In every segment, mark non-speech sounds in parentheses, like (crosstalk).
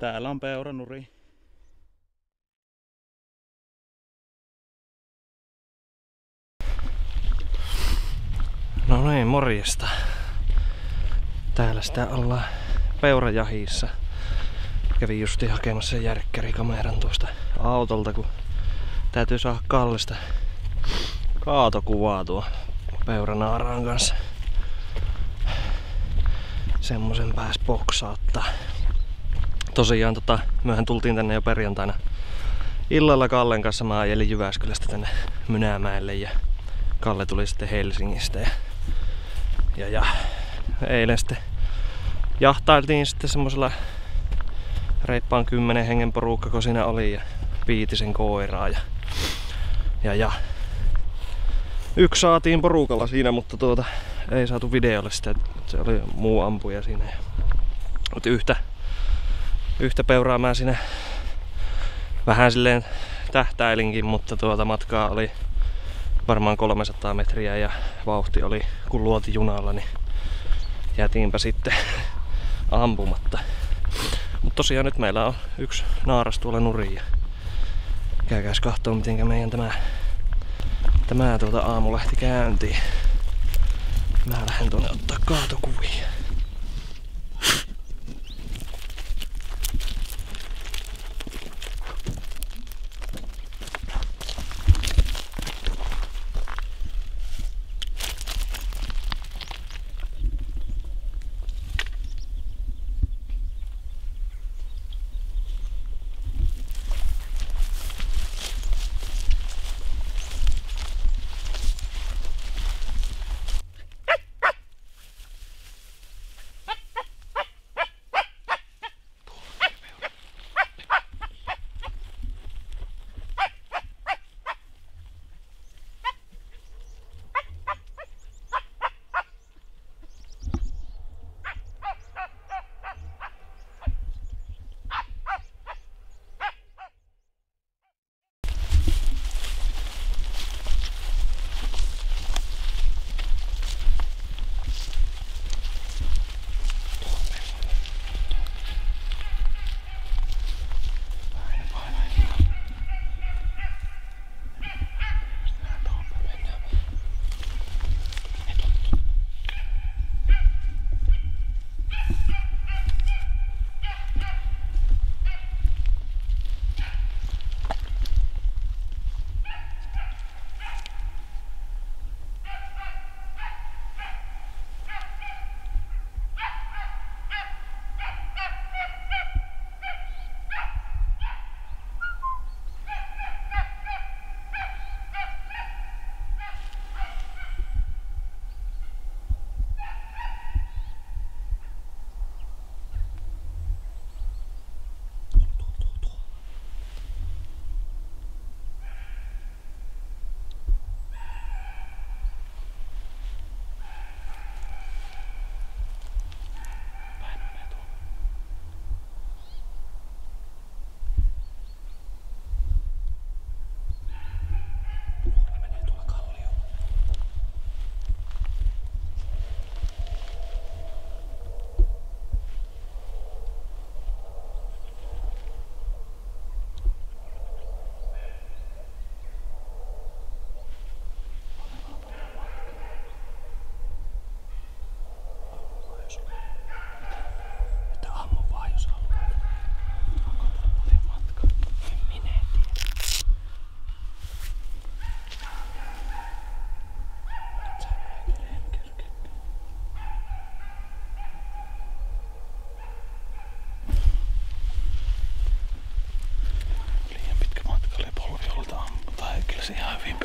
Täällä on peuranuri. No niin, morjesta. Täällä sitä ollaan peurajahissa. Kävin justi hakemassa järkkärikameran tuosta autolta, kun täytyy saada kallista kaatokuvaa tuo peuranaaraan kanssa. Semmosen pääs boksauttaa. Tosiaan tota, myöhän tultiin tänne jo perjantaina illalla Kallen kanssa. Mä ajelin Jyväskylästä tänne Mynämäelle ja Kalle tuli sitten Helsingistä. Ja, ja, ja eilen sitten jahtailtiin sitten semmosella reippaan kymmenen hengen porukka, kun siinä oli ja viitisen koiraa. Ja, ja, ja yksi saatiin porukalla siinä, mutta tuota, ei saatu videolle sitä, se oli muu ampuja siinä. Mutta yhtä, yhtä peuraa mä siinä vähän silleen tähtäilinkin, mutta tuota matkaa oli varmaan 300 metriä ja vauhti oli kun luoti junalla, niin jätiinpä sitten (laughs) ampumatta. Mutta tosiaan nyt meillä on yksi naaras tuolla nurin ja käykääs kahtoo miten meidän tämä, tämä tuota aamu lähti käyntiin. Mä lähden tuonne ottaa kaatokuvia.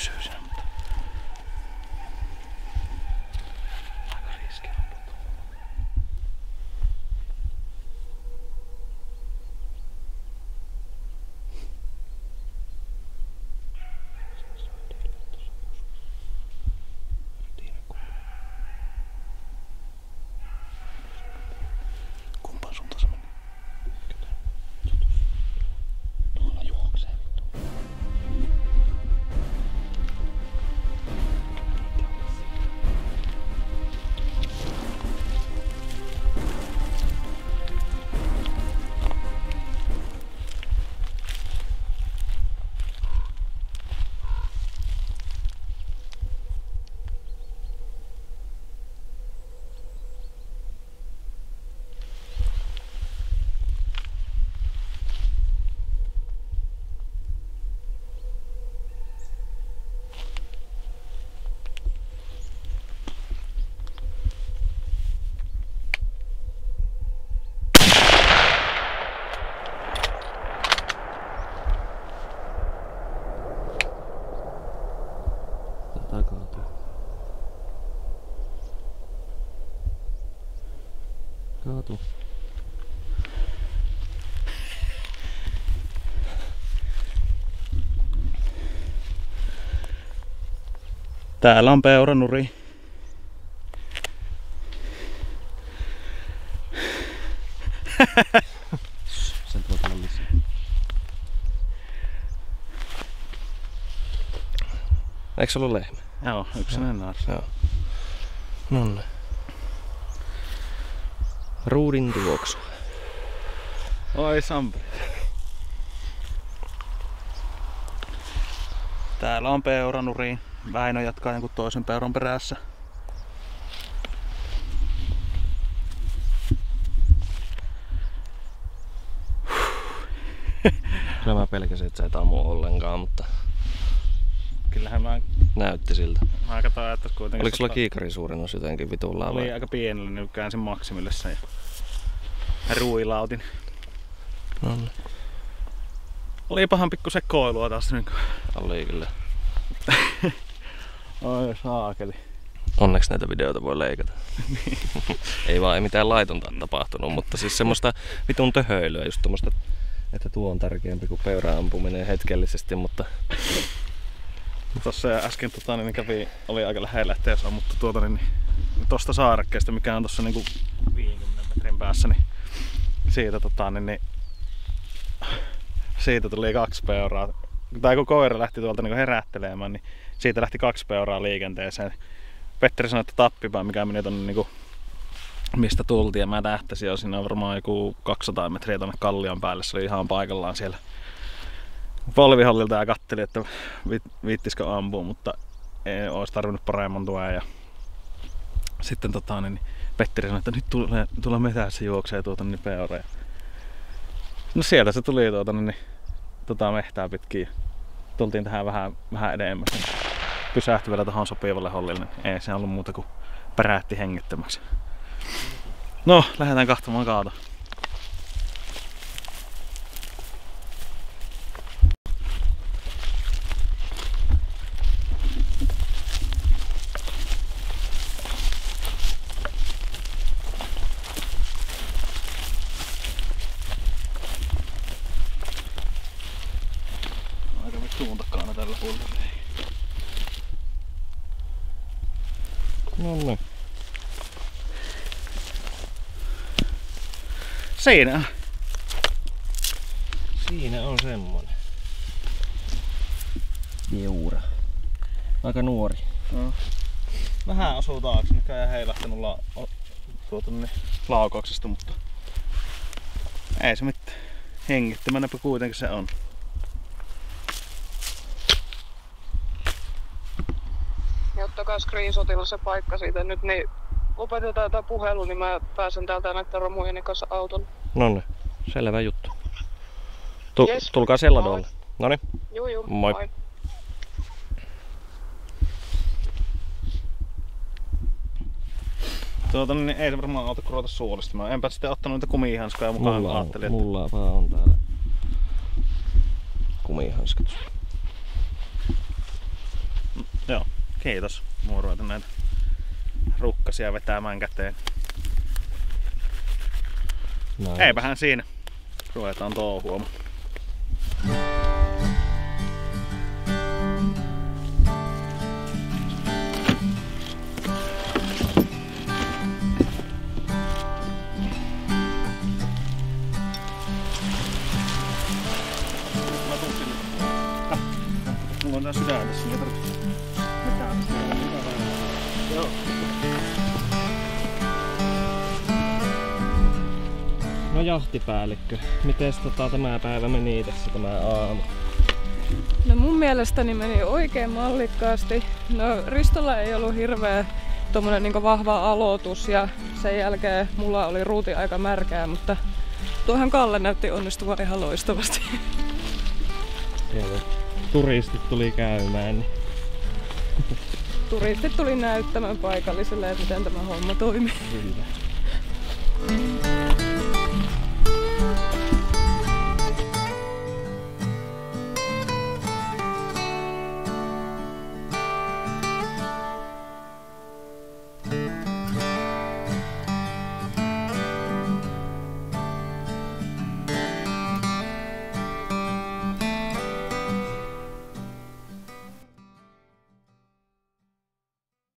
Se ihan kaatu. Täällä on peuranuri. Sen lisää. Eikö se ollut lehmä? Joo, yksinäinen naarsa. Joo. Nonne. Ruudin tuoksu. Oi Samperi. Täällä on peuranuri. Väinö jatkaa jonkun toisen peuran perässä. Kyllä mä pelkäsin, että sä et ammu ollenkaan, mutta Kyllähän mä, näytti siltä. mä katsoin, että kuitenkin... Oliko sulla kiikarin suurennus jotenkin vitullaa Oli vai? aika pienellä, niin käänsin maksimille sen ja ruilautin. Nonne. Olipahan pikku sekoilua taas niin Oli kyllä. (laughs) Oi saakeli. Onneksi näitä videoita voi leikata. (laughs) ei vaan ei mitään laitonta tapahtunut, mutta siis semmoista vitun töhöilyä, just tommoista, että tuo on tärkeämpi kuin peuran ampuminen hetkellisesti, mutta Tossa äsken tota, niin kävi, oli aika lähellä, ettei jos ammuttu tuota, niin, niin tosta saarekkeesta, mikä on tossa niin 50 metrin päässä, niin siitä, tota, niin, niin, siitä tuli kaksi peuraa. Tai kun koira lähti tuolta niin herättelemään, niin siitä lähti kaksi peuraa liikenteeseen. Petteri sanoi, että tappipää, mikä meni tonne niin kuin, mistä tultiin ja mä tähtäsin jo sinne varmaan joku 200 metriä tonne kallion päälle. Se oli ihan paikallaan siellä polvihollilta ja katteli, että vi- viittisikö ampua, mutta ei olisi tarvinnut paremman tuen. Ja sitten tota, niin, Petteri sanoi, että nyt tulee, tulee metässä juoksee tuota niin peureja. No sieltä se tuli tuota niin, tota mehtää pitkin. Tultiin tähän vähän, vähän edemmäs. Niin pysähtyi vielä tuohon sopivalle hollille. Niin ei se ollut muuta kuin pärähti hengittömäksi. No, lähdetään katsomaan kaata. Siinä. Siinä on semmonen. Jeura. Aika nuori. No. Vähän osuu taakse, mikä ei heilahtanut la- tuota, niin, laukauksesta, mutta ei se mitään. Hengittämänäpä kuitenkin se on. Ja ottakaa screenshotilla se paikka siitä nyt, niin lopetetaan tämä puhelu, niin mä pääsen täältä näiden romujeni kanssa autolla. Nonne. Selvä juttu. Tu- Jes. Tulkaa siellä Moi. dolle. Noniin. Juu, juu. Moi. Tuota, niin ei se varmaan auta kun ruveta suolistamaan. Enpä sitten ottanut niitä kumihanskoja mukaan. Mulla on, ajattelin, että mulla vaan on täällä kumihanskat. Joo, kiitos. Mua ruveta näitä rukkasia vetämään käteen. Näin. Eipähän siinä. Ruvetaan touhuamaan. Häh? Mulla on tää sydän tässä, niin ei tarvitse mitään. Joo. No jahtipäällikkö, miten tota, tämä päivä meni tässä tämä aamu? No mun mielestäni meni oikein mallikkaasti. No Ristolla ei ollut hirveä tommonen niinku vahva aloitus ja sen jälkeen mulla oli ruuti aika märkää, mutta tuohan Kalle näytti onnistuvan ihan loistavasti. Siellä turistit tuli käymään. Niin. Turistit tuli näyttämään paikallisille, että miten tämä homma toimii. Kyllä.